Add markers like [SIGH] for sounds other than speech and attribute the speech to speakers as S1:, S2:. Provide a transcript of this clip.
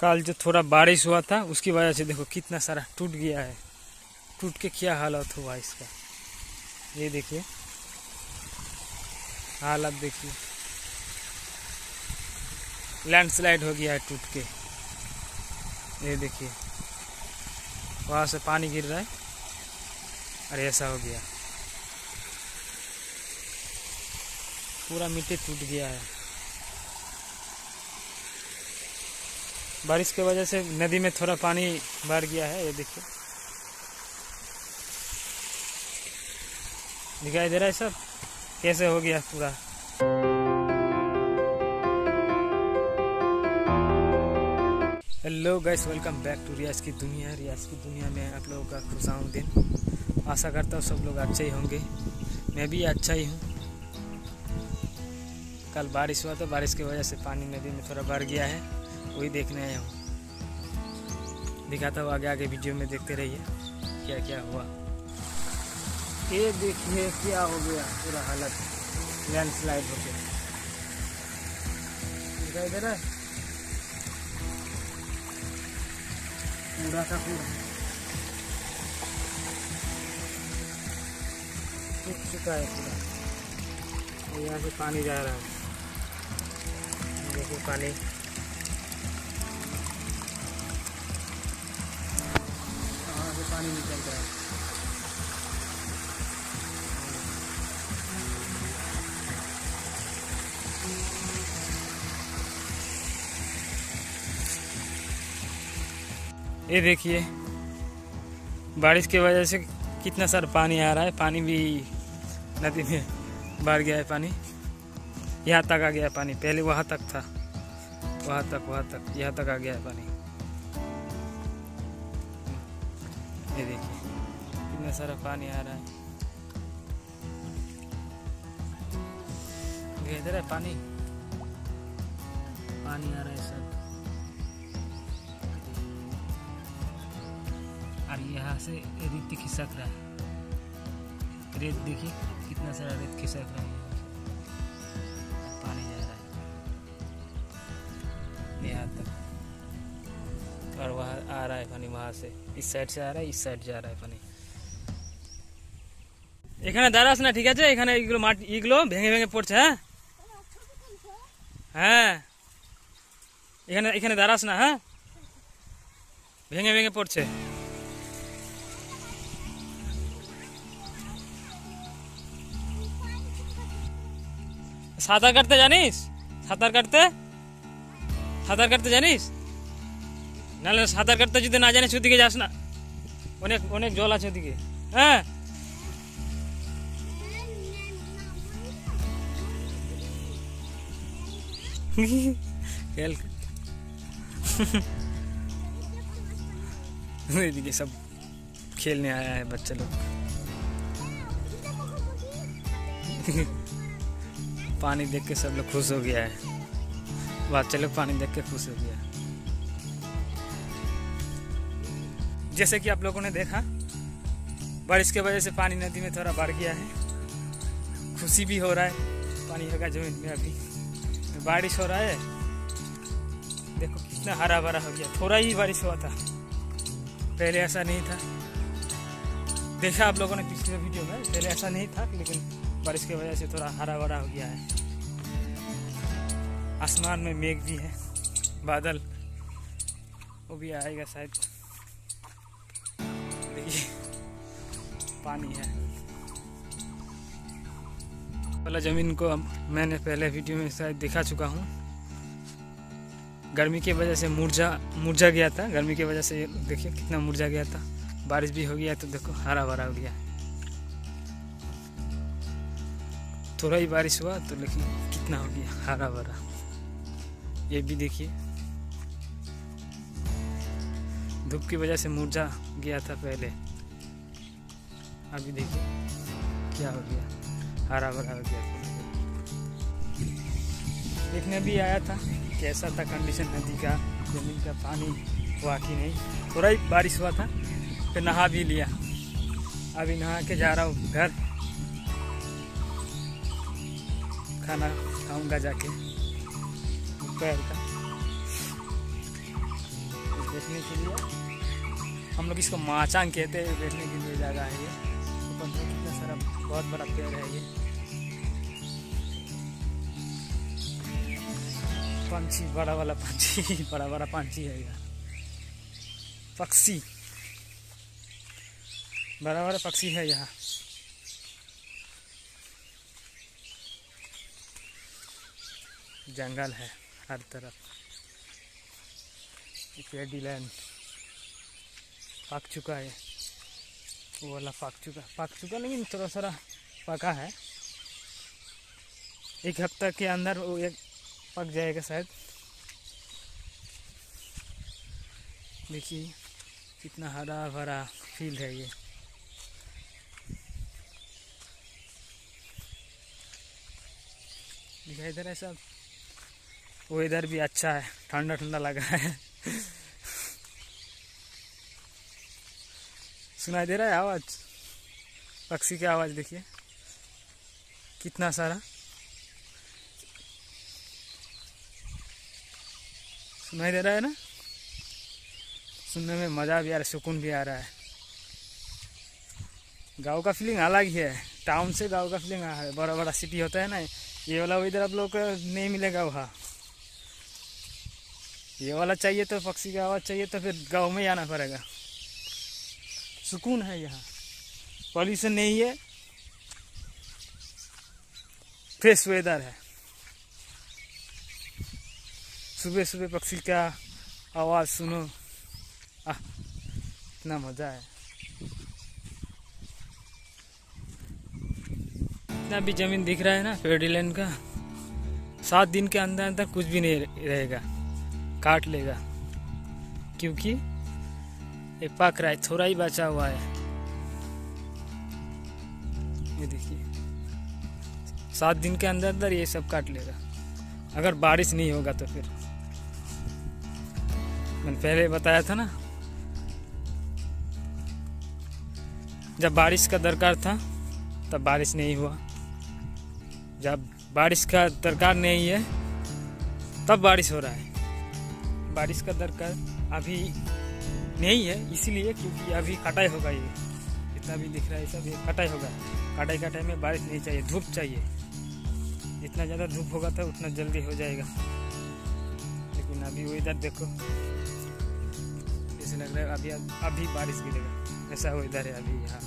S1: कल जो थोड़ा बारिश हुआ था, उसकी वजह से देखो कितना सारा टूट गया है। टूट के क्या हालत हुआ इसका? ये देखिए। हालत देखिए। लैंडस्लाइड हो गया है टूट के। ये देखिए। वहाँ से पानी गिर रहा है। और ऐसा हो गया। पूरा मिट्टी टूट गया है। बारिश की वजह से नदी में थोड़ा पानी बढ़ गया है, ये देखिए। दिखाई दे रहा है सब? कैसे हो गया पूरा? Hello guys welcome back to Riyaz की दुनिया। रियाज की दुनिया में आप लोगों का खुश दिन आशा करता हूँ सब लोग अच्छे ही होंगे। मैं भी अच्छा ही हूँ। कल बारिश हुआ तो बारिश की वजह से पानी नदी में थोड़ा बढ़ गया है। वही देखने आया हूँ। दिखाता हूँ आगे आगे वीडियो में देखते रहिए, क्या क्या हुआ। ये देखिए क्या हो गया, पूरा हालत। लैंडस्लाइड हो गया। दिखाई पूरा का पूरा। टूट चुका है पूरा। यहाँ से पानी जा रहा है। देखिए पानी। पानी निकल रहा है ये देखिए, बारिश की वजह से कितना सारा पानी आ रहा है। पानी भी नदी में बढ़ गया है पानी। यहाँ तक आ गया पानी। पहले वहाँ तक था। वहाँ तक वहाँ तक। यहाँ तक आ गया है पानी। कितना सारा पानी आ रहा है। इधर है पानी। पानी आ रहा है सब। और यहाँ से रेत खिसक रहा है। रेत देखिए, कितना सारा रेत खिसक रहा है। पानी जा रहा है। यहाँ तक। और वहाँ आ रहा है पानी, वहाँ से। इस साइड से आ रहा है, इस साइड जा रहा है पानी। এখানে দাঁড়াস না ঠিক আছে? এখানে এইগুলো মাটি ইগুলো ভেঙে ভেঙে পড়ছে হ্যাঁ? হ্যাঁ। এখানে এখানে দাঁড়াস না হ্যাঁ? ভেঙে ভেঙে পড়ছে। সাঁতার কাটতে জানিস? সাঁতার কাটতে? সাঁতার কাটতে জানিস? নাহলে সাঁতার কাটতে যদি না জানিস, ওদিকে যাস না। অনেক অনেক জল আছে ওদিকে হ্যাঁ? खेल दीजिए सब खेलने आया है, बच्चे लोग। पानी देख के सब लोग खुश हो गया है। बच्चे लोग पानी देख के खुश हो गया जैसे कि आप लोगों ने देखा, बारिश की वजह से पानी नदी में थोड़ा बढ़ गया है। खुशी भी हो रहा है, पानी होगा ज़मीन में अभी। बारिश हो रहा है। देखो कितना हरा भरा हो गया। थोड़ा ही बारिश हुआ था। पहले ऐसा नहीं था। देखा आप लोगों ने पिछले वीडियो में? पहले ऐसा नहीं था, लेकिन बारिश की वजह से थोड़ा हरा भरा हो गया है। आसमान में मेघ भी है। बादल वो भी आएगा शायद। देखिए, पानी है। वाला ज़मीन को मैंने पहले वीडियो में शायद दिखा चुका हूँ। गर्मी की वजह से मुरझा मुरझा गया था। गर्मी की वजह से देखिए कितना मुरझा गया था। बारिश भी हो गया तो देखो हरा भरा हो गया। थोड़ा ही बारिश हुआ तो लेकिन कितना हो गया हरा भरा ये भी देखिए। धूप की वजह से मुरझा गया था पहले। अभी देखिए, क्या हो गया। हरा भरा हो गया देखने भी आया था, कैसा था कंडीशन नदी का, ज़मीन का पानी हुआ कि नहीं। थोड़ा ही बारिश हुआ था, फिर नहा भी लिया। अभी नहा के जा रहा हूँ घर। खाना खाऊँगा जाके। दोपहर का। देखने के लिए, हम लोग इसको माचांग कहते हैं बैठने के लिए जगह है ये। ऊपर देखो कितना सारा बहुत बड़ा पेड़ है ये। पंछी, बड़ा वाला पंछी, [LAUGHS] बड़ा बड़ा पंछी है ये। पक्षी, बड़ा बड़ा पक्षी है यहाँ। जंगल है हर तरफ़। लैंड पक चुका है। वो वाला पक चुका पक चुका लेकिन थोड़ा थोड़ा पका है। एक हफ़्ता के अंदर वो एक पक जाएगा शायद। देखिए, कितना हरा भरा फ़ील्ड है ये। दिखाई दे रहा है सब वेदर भी अच्छा है ठंडा ठंडा लगा है। सुनाई दे रहा है आवाज़? पक्षी की आवाज़ देखिए। कितना सारा? सुनाई दे रहा है ना? सुनने में मज़ा भी आ रहा है, सुकून भी आ रहा है। गाँव का फीलिंग अलग ही है। टाउन से गाँव का फीलिंग है बड़ा बड़ा सिटी होता है ना, ये वाला इधर आप लोग को नहीं मिलेगा वहाँ। ये वाला चाहिए तो पक्षी का आवाज़ चाहिए तो फिर गाँव में ही आना पड़ेगा। सुकून है यहाँ। पॉल्यूशन नहीं है। फ्रेश वेदर है। सुबह सुबह पक्षी का आवाज़ सुनो। आ इतना मज़ा है। इतना भी ज़मीन दिख रहा है ना फेडीलैंड का। सात दिन के अंदर अंदर कुछ भी नहीं रहेगा। काट लेगा। क्योंकि ये पक रहा है, थोड़ा ही बचा हुआ है। ये देखिए। सात दिन के अंदर अंदर ये सब काट लेगा। अगर बारिश नहीं होगा तो फिर। मैंने पहले बताया था ना। जब बारिश का दरकार था, तब बारिश नहीं हुआ। जब बारिश का दरकार नहीं है, तब बारिश हो रहा है। बारिश का दरकार अभी नहीं है, इसीलिए क्योंकि अभी कटाई होगा ये। जितना भी दिख रहा है सब ये कटाई होगा। कटाई का टाइम में बारिश नहीं चाहिए, धूप चाहिए। जितना ज़्यादा धूप होगा तो उतना जल्दी हो जाएगा। लेकिन अभी वो इधर देखो। ऐसे लग रहा है अभी अभी बारिश गिरेगा। ऐसा हो इधर है अभी यहाँ।